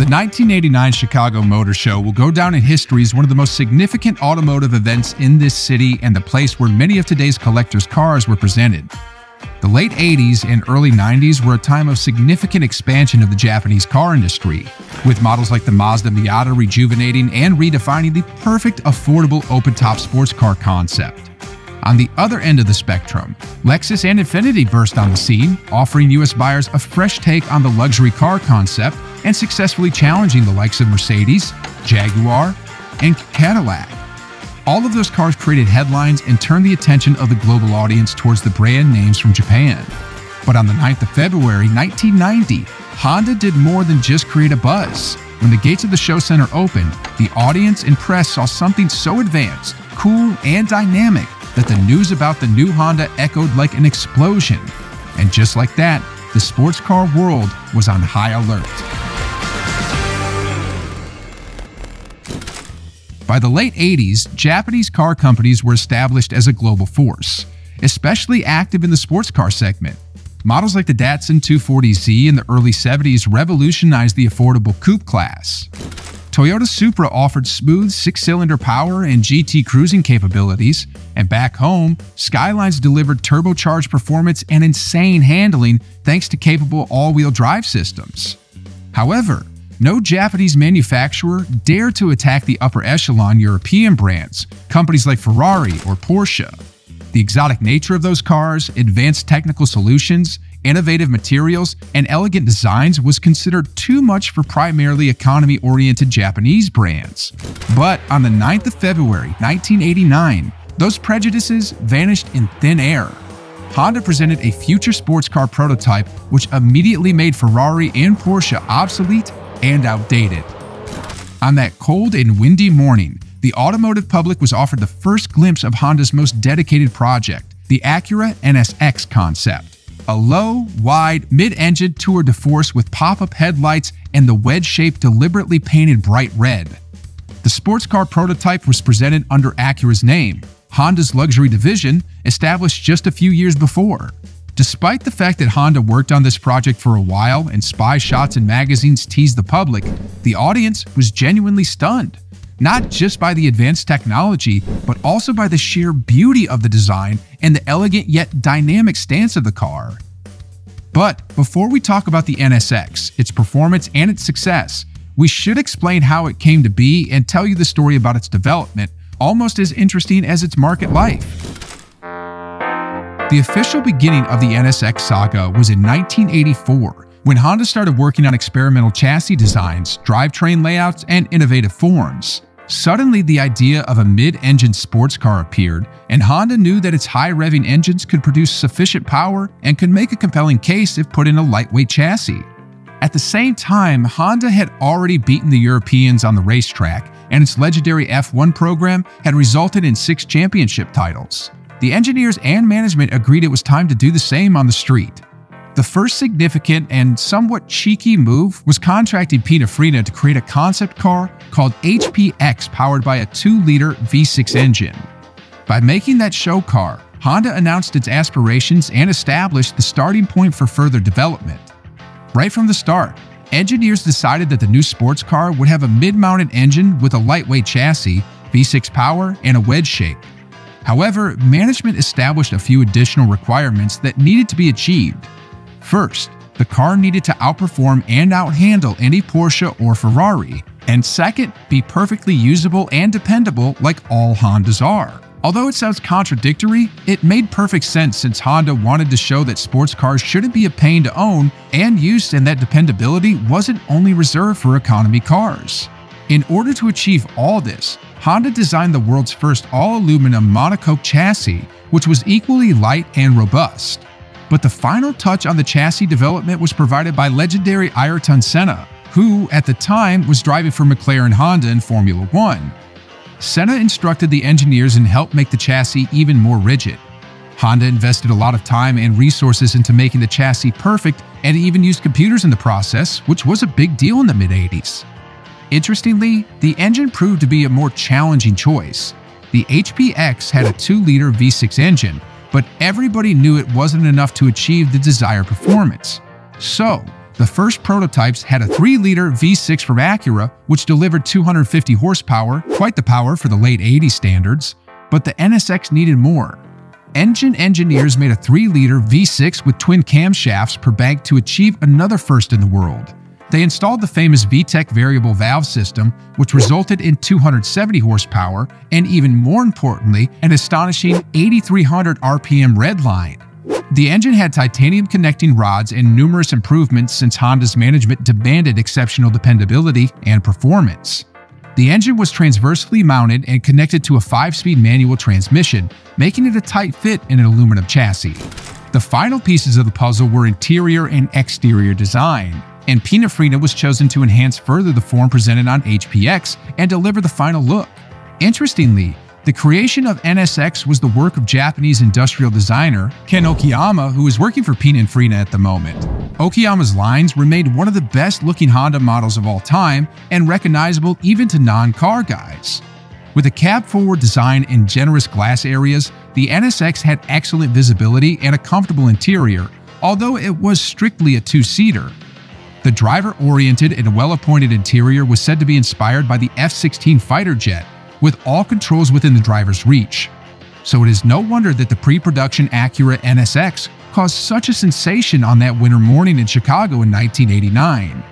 The 1989 Chicago Motor Show will go down in history as one of the most significant automotive events in this city and the place where many of today's collectors' cars were presented. The late 80s and early 90s were a time of significant expansion of the Japanese car industry, with models like the Mazda Miata rejuvenating and redefining the perfect affordable open-top sports car concept. On the other end of the spectrum, Lexus and Infiniti burst on the scene, offering US buyers a fresh take on the luxury car concept and successfully challenging the likes of Mercedes, Jaguar, and Cadillac. All of those cars created headlines and turned the attention of the global audience towards the brand names from Japan. But on the 9th of February 1990, Honda did more than just create a buzz. When the gates of the show center opened, the audience and press saw something so advanced, cool, and dynamic that the news about the new Honda echoed like an explosion. And just like that, the sports car world was on high alert. By the late 80s, Japanese car companies were established as a global force, especially active in the sports car segment. Models like the Datsun 240Z in the early 70s revolutionized the affordable coupe class. Toyota Supra offered smooth six cylinder power and GT cruising capabilities, and back home, Skylines delivered turbocharged performance and insane handling thanks to capable all wheel drive systems. However, no Japanese manufacturer dared to attack the upper echelon European brands, companies like Ferrari or Porsche. The exotic nature of those cars, advanced technical solutions, innovative materials, and elegant designs was considered too much for primarily economy oriented Japanese brands. But on the 9th of February 1989, those prejudices vanished in thin air. Honda presented a future sports car prototype which immediately made Ferrari and Porsche obsolete and outdated. On that cold and windy morning, the automotive public was offered the first glimpse of Honda's most dedicated project, the Acura NSX concept. A low, wide, mid-engine tour de force with pop-up headlights and the wedge shape deliberately painted bright red. The sports car prototype was presented under Acura's name, Honda's luxury division, established just a few years before. Despite the fact that Honda worked on this project for a while and spy shots and magazines teased the public, the audience was genuinely stunned not just by the advanced technology, but also by the sheer beauty of the design and the elegant yet dynamic stance of the car. But before we talk about the NSX, its performance, and its success, we should explain how it came to be and tell you the story about its development, almost as interesting as its market life. The official beginning of the NSX saga was in 1984 when Honda started working on experimental chassis designs, drivetrain layouts, and innovative forms. Suddenly, the idea of a mid engine sports car appeared, and Honda knew that its high revving engines could produce sufficient power and could make a compelling case if put in a lightweight chassis. At the same time, Honda had already beaten the Europeans on the racetrack, and its legendary F1 program had resulted in six championship titles. The engineers and management agreed it was time to do the same on the street. The first significant and somewhat cheeky move was contracting Pininfarina to create a concept car called HPX powered by a 2-liter V6 engine. By making that show car, Honda announced its aspirations and established the starting point for further development. Right from the start, engineers decided that the new sports car would have a mid-mounted engine with a lightweight chassis, V6 power, and a wedge shape. However, management established a few additional requirements that needed to be achieved. First, the car needed to outperform and outhandle any Porsche or Ferrari, and second, be perfectly usable and dependable like all Hondas are. Although it sounds contradictory, it made perfect sense since Honda wanted to show that sports cars shouldn't be a pain to own and use and that dependability wasn't only reserved for economy cars. In order to achieve all this, Honda designed the world's first all-aluminum monocoque chassis, which was equally light and robust. But the final touch on the chassis development was provided by legendary Ayrton Senna, who, at the time, was driving for McLaren Honda in Formula One. Senna instructed the engineers and helped make the chassis even more rigid. Honda invested a lot of time and resources into making the chassis perfect and even used computers in the process, which was a big deal in the mid 80s. Interestingly, the engine proved to be a more challenging choice. The HPX had a 2 liter V6 engine, but everybody knew it wasn't enough to achieve the desired performance. So, The first prototypes had a 3-liter V6 from Acura, which delivered 250 horsepower, quite the power for the late 80s standards, but the NSX needed more. Engine engineers made a 3-liter V6 with twin camshafts per bank to achieve another first in the world. They installed the famous VTEC variable valve system, which resulted in 270 horsepower and, even more importantly, an astonishing 8,300 RPM redline. The engine had titanium connecting rods and numerous improvements since Honda's management demanded exceptional dependability and performance. The engine was transversely mounted and connected to a 5-speed manual transmission, making it a tight fit in an aluminum chassis. The final pieces of the puzzle were interior and exterior design and Pininfarina was chosen to enhance further the form presented on HPX and deliver the final look. Interestingly, the creation of NSX was the work of Japanese industrial designer Ken Okuyama, who is working for Pininfarina at the moment. Okuyama's lines remained one of the best looking Honda models of all time and recognizable even to non car guys. With a cab forward design and generous glass areas, the NSX had excellent visibility and a comfortable interior, although it was strictly a two seater. The driver oriented and well appointed interior was said to be inspired by the F 16 fighter jet, with all controls within the driver's reach. So it is no wonder that the pre production Acura NSX caused such a sensation on that winter morning in Chicago in 1989.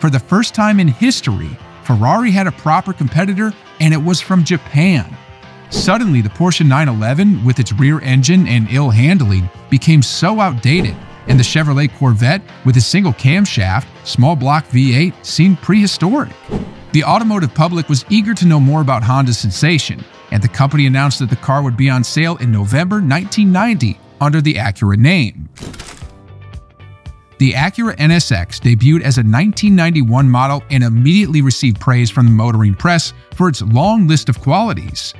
For the first time in history, Ferrari had a proper competitor, and it was from Japan. Suddenly, the Porsche 911, with its rear engine and ill handling, became so outdated and the Chevrolet Corvette with its single camshaft, small block V8 seemed prehistoric. The automotive public was eager to know more about Honda's sensation, and the company announced that the car would be on sale in November 1990 under the Acura name. The Acura NSX debuted as a 1991 model and immediately received praise from the motoring press for its long list of qualities.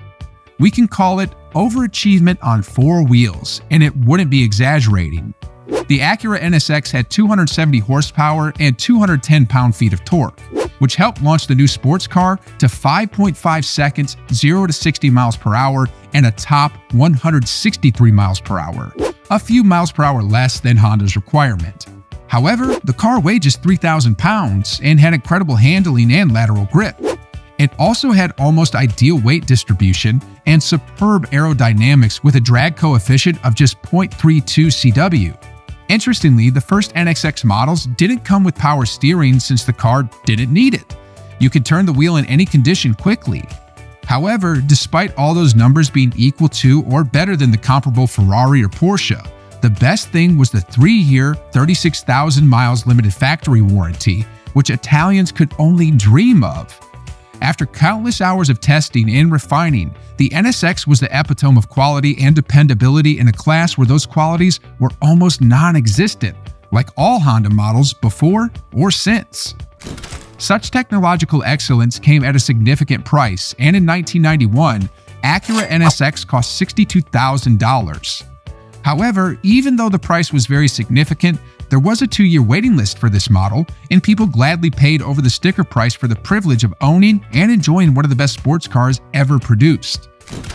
We can call it overachievement on four wheels, and it wouldn't be exaggerating. The Acura NSX had 270 horsepower and 210 pound-feet of torque, which helped launch the new sports car to 5.5 seconds 0 to 60 miles per hour and a top 163 miles per hour, a few miles per hour less than Honda's requirement. However, the car weighed just 3,000 pounds and had incredible handling and lateral grip. It also had almost ideal weight distribution and superb aerodynamics with a drag coefficient of just 0.32 cw, Interestingly, the first NSX models didn't come with power steering since the car didn't need it. You could turn the wheel in any condition quickly. However, despite all those numbers being equal to or better than the comparable Ferrari or Porsche, the best thing was the 3-year, 36,000 miles limited factory warranty, which Italians could only dream of. After countless hours of testing and refining, the NSX was the epitome of quality and dependability in a class where those qualities were almost non existent, like all Honda models before or since. Such technological excellence came at a significant price, and in 1991, Acura NSX cost $62,000. However, even though the price was very significant, there was a two year waiting list for this model, and people gladly paid over the sticker price for the privilege of owning and enjoying one of the best sports cars ever produced.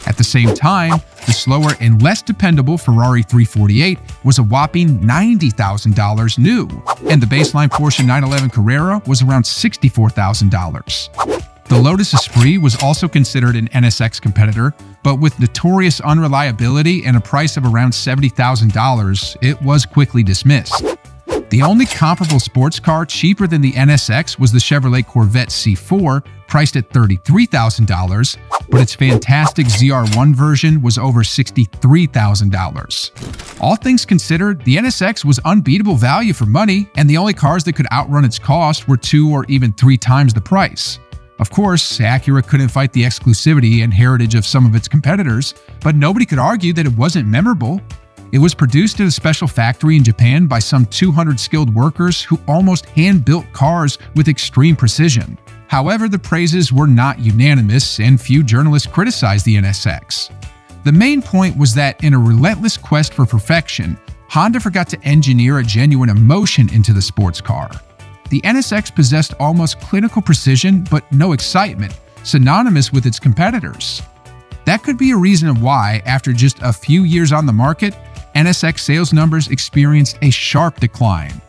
At the same time, the slower and less dependable Ferrari 348 was a whopping $90,000 new, and the baseline Porsche 911 Carrera was around $64,000. The Lotus Esprit was also considered an NSX competitor, but with notorious unreliability and a price of around $70,000, it was quickly dismissed. The only comparable sports car cheaper than the NSX was the Chevrolet Corvette C4, priced at $33,000, but its fantastic ZR1 version was over $63,000. All things considered, the NSX was unbeatable value for money, and the only cars that could outrun its cost were two or even three times the price. Of course, Acura couldn't fight the exclusivity and heritage of some of its competitors, but nobody could argue that it wasn't memorable. It was produced at a special factory in Japan by some 200 skilled workers who almost hand built cars with extreme precision. However, the praises were not unanimous, and few journalists criticized the NSX. The main point was that in a relentless quest for perfection, Honda forgot to engineer a genuine emotion into the sports car. The NSX possessed almost clinical precision but no excitement, synonymous with its competitors. That could be a reason why, after just a few years on the market, NSX sales numbers experienced a sharp decline.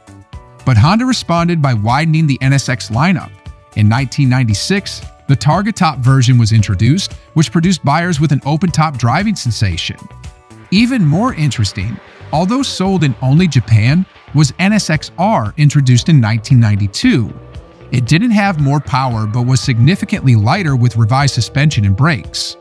but Honda responded by widening the NSX lineup. In 1996, the Targa Top version was introduced, which produced buyers with an open-top driving sensation. Even more interesting, although sold in only Japan, was NSX-R introduced in 1992. It didn't have more power but was significantly lighter with revised suspension and brakes.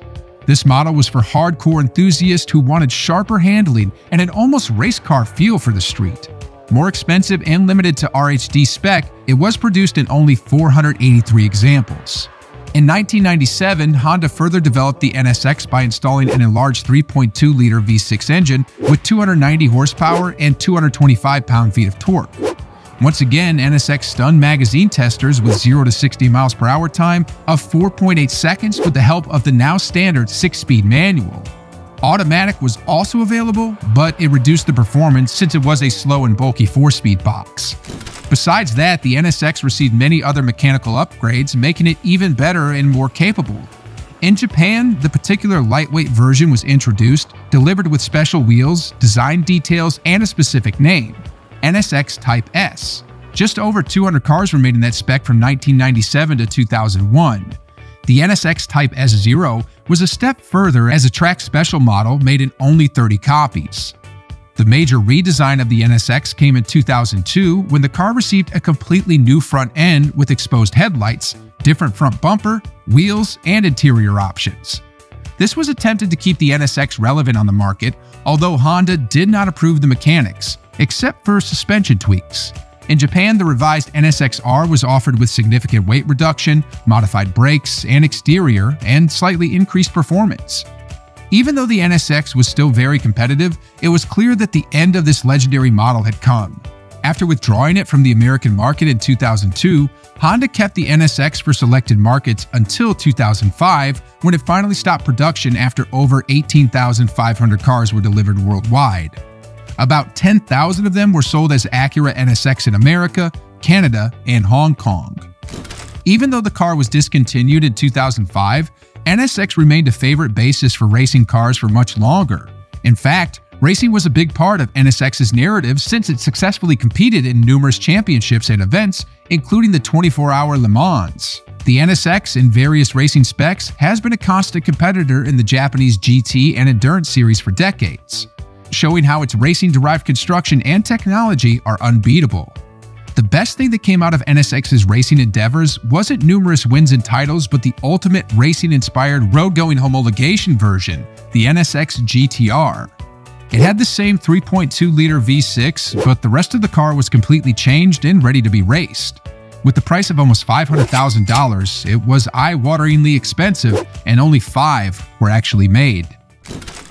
This model was for hardcore enthusiasts who wanted sharper handling and an almost race car feel for the street. More expensive and limited to RHD spec, it was produced in only 483 examples. In 1997, Honda further developed the NSX by installing an enlarged 3.2-liter V6 engine with 290 horsepower and 225 pound-feet of torque. Once again, NSX stunned magazine testers with 0 to 60 miles per hour time of 4.8 seconds with the help of the now standard 6-speed manual. Automatic was also available, but it reduced the performance since it was a slow and bulky 4-speed box. Besides that, the NSX received many other mechanical upgrades, making it even better and more capable. In Japan, the particular lightweight version was introduced, delivered with special wheels, design details, and a specific name NSX Type S. Just over 200 cars were made in that spec from 1997 to 2001. The NSX Type S0 was a step further as a track special model made in only 30 copies. The major redesign of the NSX came in 2002 when the car received a completely new front end with exposed headlights, different front bumper, wheels, and interior options. This was attempted to keep the NSX relevant on the market, although Honda did not approve the mechanics, except for suspension tweaks. In Japan, the revised NSX-R was offered with significant weight reduction, modified brakes and exterior, and slightly increased performance. Even though the NSX was still very competitive, it was clear that the end of this legendary model had come. After withdrawing it from the American market in 2002, Honda kept the NSX for selected markets until 2005, when it finally stopped production after over 18,500 cars were delivered worldwide. About 10,000 of them were sold as Acura NSX in America, Canada, and Hong Kong. Even though the car was discontinued in 2005, NSX remained a favorite basis for racing cars for much longer. In fact, racing was a big part of NSX's narrative since it successfully competed in numerous championships and events, including the 24-hour Le Mans. The NSX in various racing specs has been a constant competitor in the Japanese GT and Endurance series for decades showing how its racing-derived construction and technology are unbeatable. The best thing that came out of NSX's racing endeavors wasn't numerous wins and titles, but the ultimate racing-inspired road-going homologation version, the NSX GTR. It had the same 3.2-liter V6, but the rest of the car was completely changed and ready to be raced. With the price of almost $500,000, it was eye-wateringly expensive, and only five were actually made.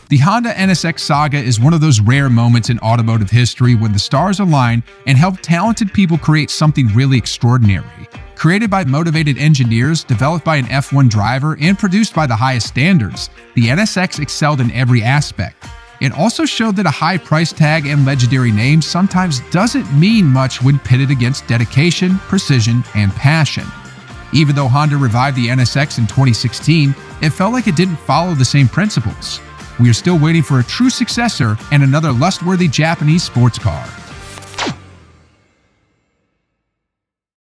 The Honda NSX saga is one of those rare moments in automotive history when the stars align and help talented people create something really extraordinary. Created by motivated engineers, developed by an F1 driver, and produced by the highest standards, the NSX excelled in every aspect. It also showed that a high price tag and legendary name sometimes doesn't mean much when pitted against dedication, precision, and passion. Even though Honda revived the NSX in 2016, it felt like it didn't follow the same principles we are still waiting for a true successor and another lustworthy Japanese sports car.